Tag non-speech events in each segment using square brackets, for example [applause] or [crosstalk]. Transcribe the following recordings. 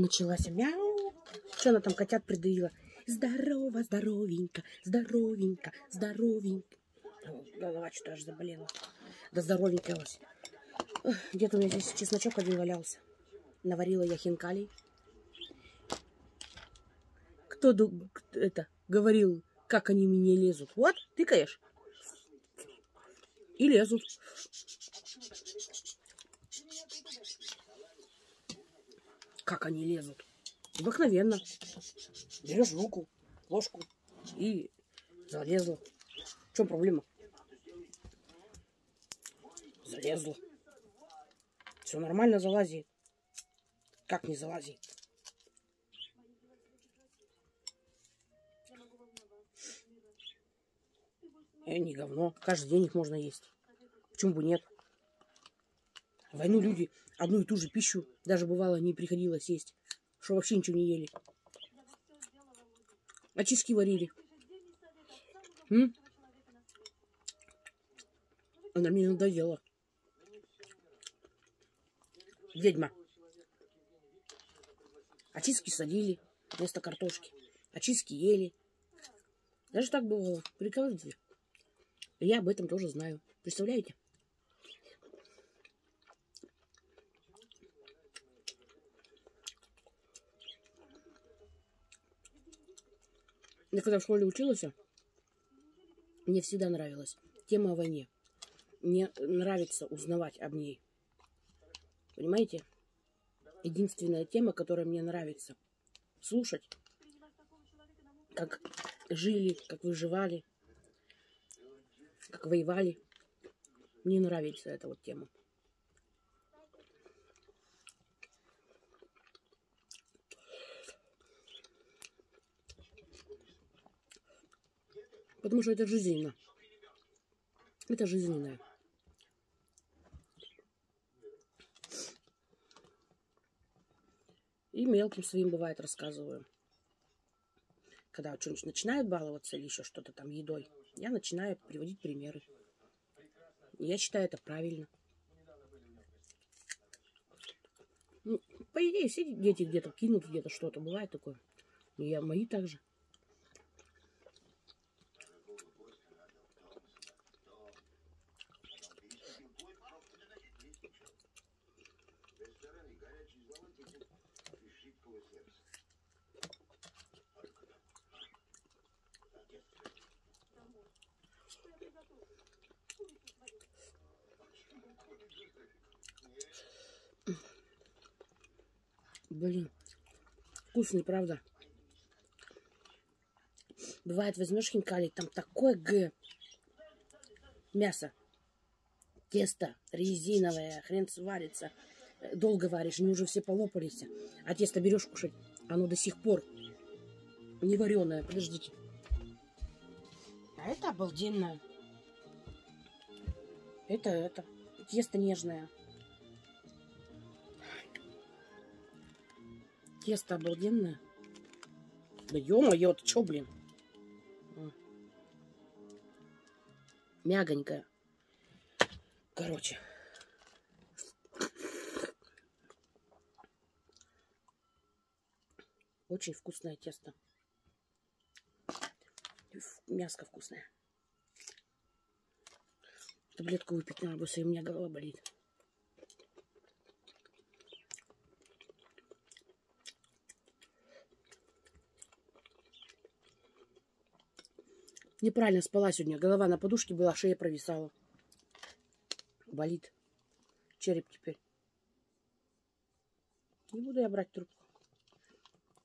Началась мяу. Что она там котят придавила? Здорово, здоровенько, здоровенько, здоровенько. Голова что-то аж заболела. Да здоровенькалась. Эх, Где-то у меня здесь чесночок один валялся. Наварила я хинкалей. Кто это говорил, как они мне лезут? Вот, тыкаешь. И лезут. Как они лезут? Обыкновенно. Берешь руку, ложку и залезла. В чем проблема? Залезла. Все нормально, залази. Как не залази? Э, не говно. Каждый день их можно есть. Почему бы нет? В войну люди одну и ту же пищу даже бывало не приходилось есть. Что вообще ничего не ели. Очистки варили. М? Она мне надоела. Ведьма. Очистки садили вместо картошки. Очистки ели. Даже так бывало. Приколите. Я об этом тоже знаю. Представляете? Я когда в школе училась, мне всегда нравилась тема о войне. Мне нравится узнавать об ней. Понимаете? Единственная тема, которая мне нравится. Слушать, как жили, как выживали, как воевали. Мне нравится эта вот тема. Потому что это жизненно. Это жизненное. И мелким своим бывает рассказываю. Когда что-нибудь начинают баловаться или еще что-то там едой, я начинаю приводить примеры. Я считаю это правильно. Ну, по идее, все дети где-то кинут где-то что-то. Бывает такое. И я мои также. Блин, вкусный, правда. Бывает, возьмешь хинкали, там такое г мясо, тесто резиновое, хрен сварится. Э, Долго варишь, они уже все полопались. А тесто берешь кушать, оно до сих пор не вареное. Подождите. А это обалденное. Это это. Тесто нежное. Тесто обалденное. Да ё-моё, ты чё, блин? Мягонькое. Короче. Очень вкусное тесто. Мяско вкусное. Таблетку выпить надо, если у меня голова болит. Неправильно спала сегодня. Голова на подушке была, шея провисала. Болит. Череп теперь. Не буду я брать трубку.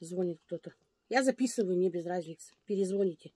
Звонит кто-то. Я записываю, мне без разницы. Перезвоните.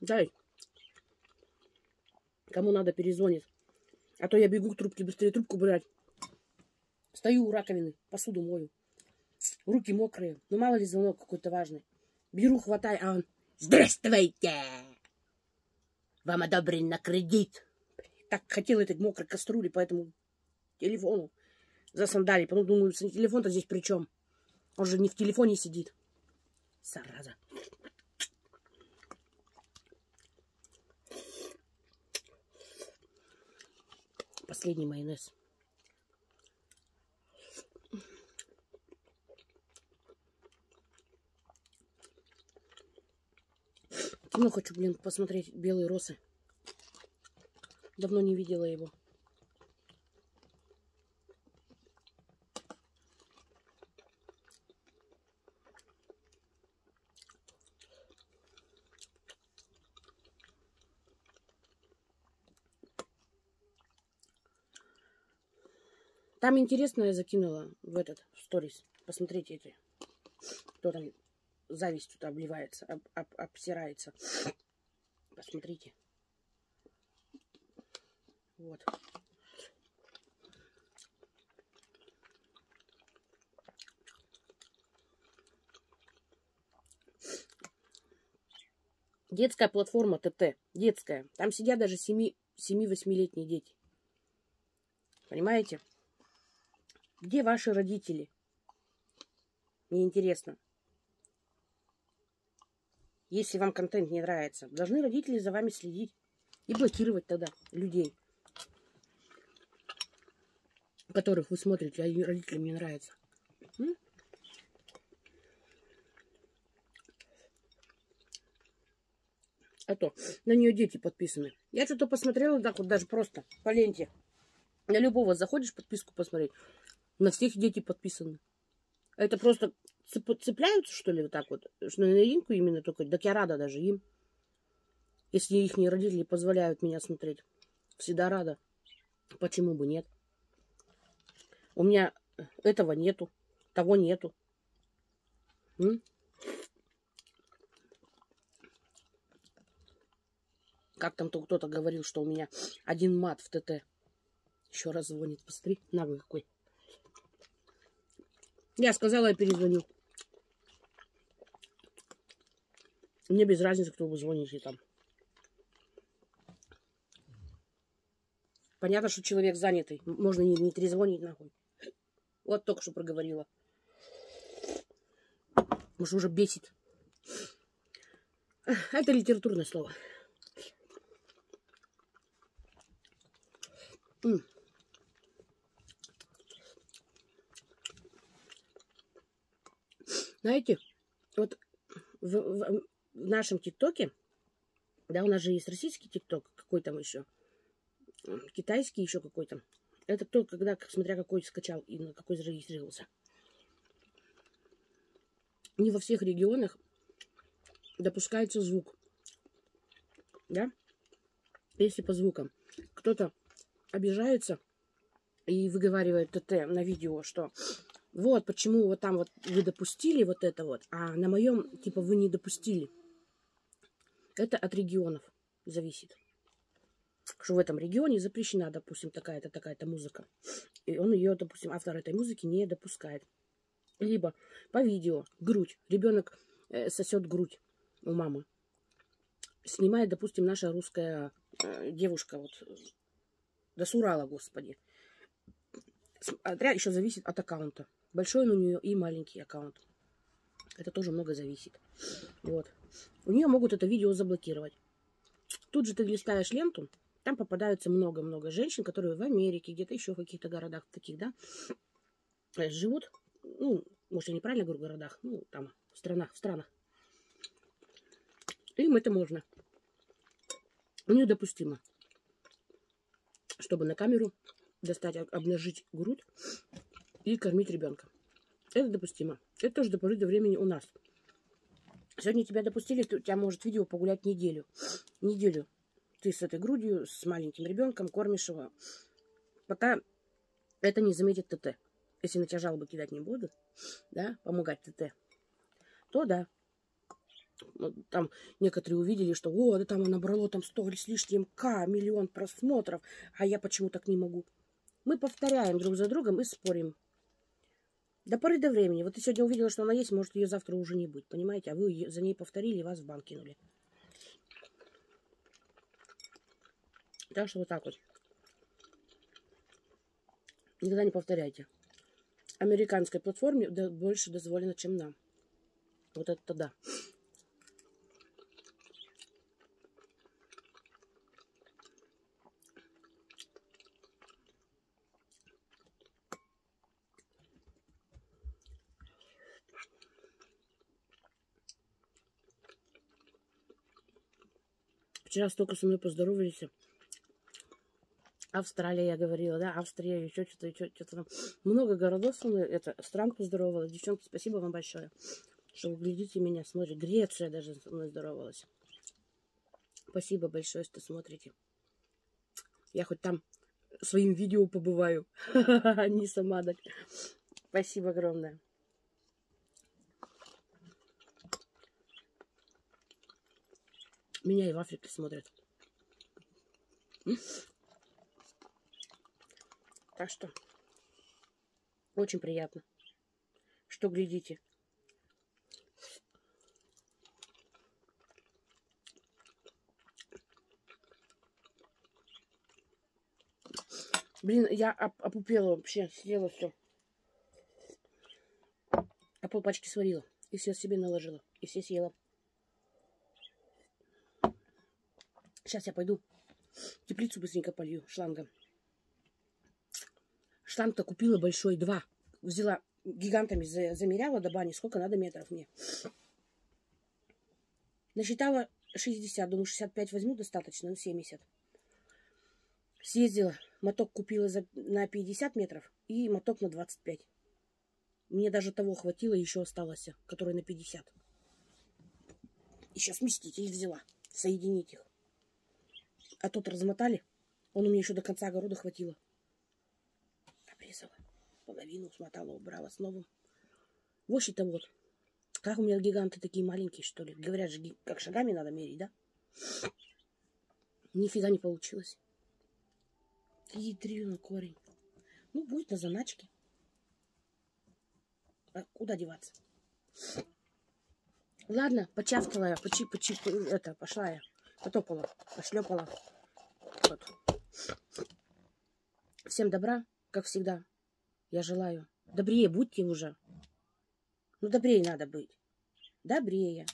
Дай. Кому надо, перезвонит. А то я бегу к трубке, быстрее трубку брать. Стою у раковины, посуду мою. Руки мокрые. Ну, мало ли звонок какой-то важный. Беру, хватаю, а он... Здравствуйте! Вам одобрен на кредит. Так хотел этой мокрой кастрюли, поэтому телефону засандали. Потом думаю, телефон-то здесь при чем? Он же не в телефоне сидит. Зараза. Последний майонез. Кино хочу, блин, посмотреть «Белые росы». Давно не видела его. Там интересно я закинула в этот в сторис. Посмотрите эти. Кто там завистью-то обливается, об, об, обсирается. Посмотрите. Вот. Детская платформа ТТ. Детская. Там сидят даже 7-8-летние дети. Понимаете? Где ваши родители? Мне интересно. Если вам контент не нравится, должны родители за вами следить и блокировать тогда людей, которых вы смотрите, а родителям не нравится. А то на нее дети подписаны. Я что-то посмотрела так вот даже просто по ленте. На любого заходишь подписку посмотреть. На всех дети подписаны. Это просто цепляются, что ли, вот так вот? Что на новинку именно только. Так я рада даже им. Если их родители позволяют меня смотреть. Всегда рада. Почему бы нет? У меня этого нету. Того нету. М? Как там то кто-то говорил, что у меня один мат в ТТ. Еще раз звонит. Посмотри, на вы какой. Я сказала, я перезвоню. Мне без разницы, кто вы звоните там. Понятно, что человек занятый. Можно не, не трезвонить нахуй. Вот только что проговорила. Может, уже бесит. Это литературное слово. М. Знаете, вот в, в, в нашем ТикТоке, да, у нас же есть российский ТикТок, какой там еще, китайский еще какой-то. Это кто, когда, смотря какой скачал и на какой зарегистрировался. Не во всех регионах допускается звук. Да? Если по звукам. Кто-то обижается и выговаривает ТТ на видео, что вот почему вот там вот вы допустили вот это вот, а на моем, типа, вы не допустили. Это от регионов зависит. Что в этом регионе запрещена, допустим, такая-то, такая-то музыка. И он ее, допустим, автор этой музыки не допускает. Либо по видео грудь. Ребенок э, сосет грудь у мамы. Снимает, допустим, наша русская э, девушка, вот, до Сурала, господи. Смотря еще зависит от аккаунта. Большой у нее и маленький аккаунт. Это тоже много зависит. Вот. У нее могут это видео заблокировать. Тут же ты листаешь ленту, там попадаются много-много женщин, которые в Америке, где-то еще в каких-то городах таких, да, живут, ну, может, я неправильно говорю, городах, ну, там, в странах, в странах. Им это можно. Недопустимо. Чтобы на камеру достать, обнажить грудь и кормить ребенка. Это допустимо. Это тоже до поры до времени у нас. Сегодня тебя допустили, у тебя может видео погулять неделю. Неделю ты с этой грудью, с маленьким ребенком кормишь его. Пока это не заметит ТТ. Если на тебя жалобы кидать не буду, да, помогать ТТ, то да. Там некоторые увидели, что о, да там набрало там 100 с лишним К, миллион просмотров, а я почему так не могу. Мы повторяем друг за другом и спорим. До поры до времени. Вот ты сегодня увидела, что она есть, может ее завтра уже не быть, понимаете? А вы за ней повторили вас в банк кинули. Так что вот так вот. Никогда не повторяйте. Американской платформе больше дозволено, чем нам. Вот это да. Вчера столько со мной поздоровались. Австралия, я говорила, да, Австрия, еще что-то, еще что-то там. Много городов со мной, это, стран поздоровалась. Девчонки, спасибо вам большое, что вы глядите меня, смотрите. Греция даже со мной здоровалась. Спасибо большое, что смотрите. Я хоть там своим видео побываю, [laughs] не сама так. Спасибо огромное. Меня и в Африке смотрят. Так что очень приятно, что глядите. Блин, я оп опупела вообще, съела все. А полпачки сварила. И все себе наложила. И все съела. Сейчас я пойду теплицу быстренько полью шлангом. Шланг-то купила большой, два. Взяла гигантами, замеряла до бани, сколько надо метров мне. Насчитала 60, думаю, 65 возьму достаточно, на 70. Съездила, моток купила за, на 50 метров и моток на 25. Мне даже того хватило, еще осталось, который на 50. И сейчас сместитель взяла, соединить их. А тот размотали. Он у меня еще до конца огорода хватило. Обрезала. Половину смотала, убрала с новым. Вот-то вот. Как у меня гиганты такие маленькие, что ли? Говорят же, как шагами надо мерить, да? Нифига не получилось. Ядрёна корень. Ну, будет на заначке. А куда деваться? Ладно, почавкала я, почи, почи, это, пошла я. Потопала, пошлепала. Вот. Всем добра, как всегда. Я желаю. Добрее будьте уже. Ну, добрее надо быть. Добрее.